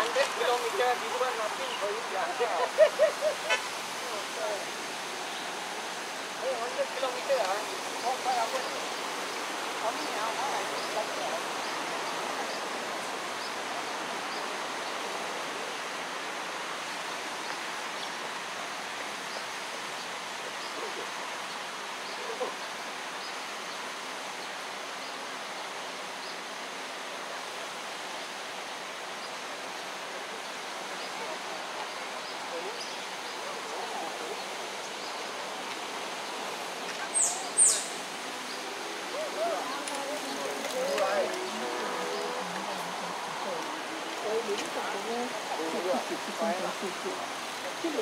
100 kilometer, you are nothing for you. Oh, 100 kilometer, I coming? I. 开在这个呢，这个不是啊？这个交规嘛，这个这个交规，这个交规，现在怎么看？好点，好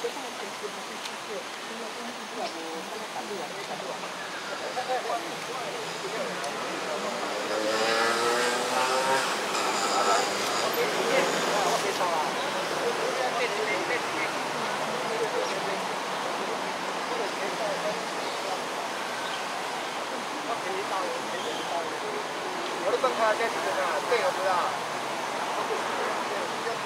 点。完了，别别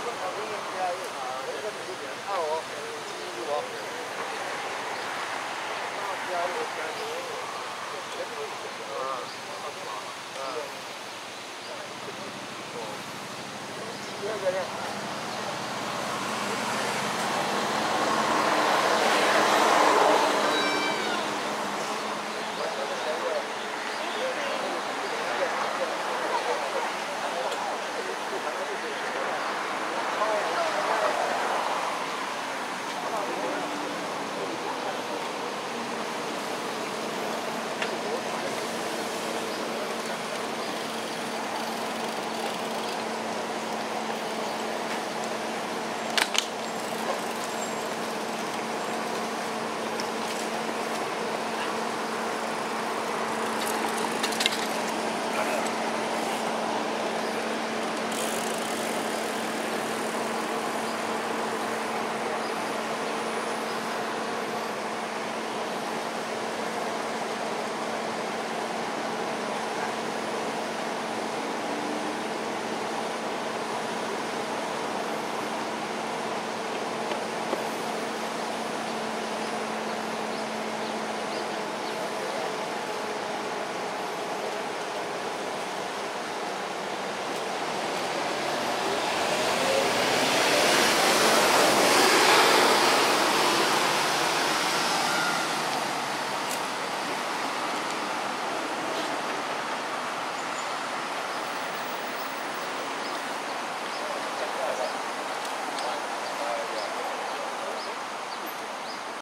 对对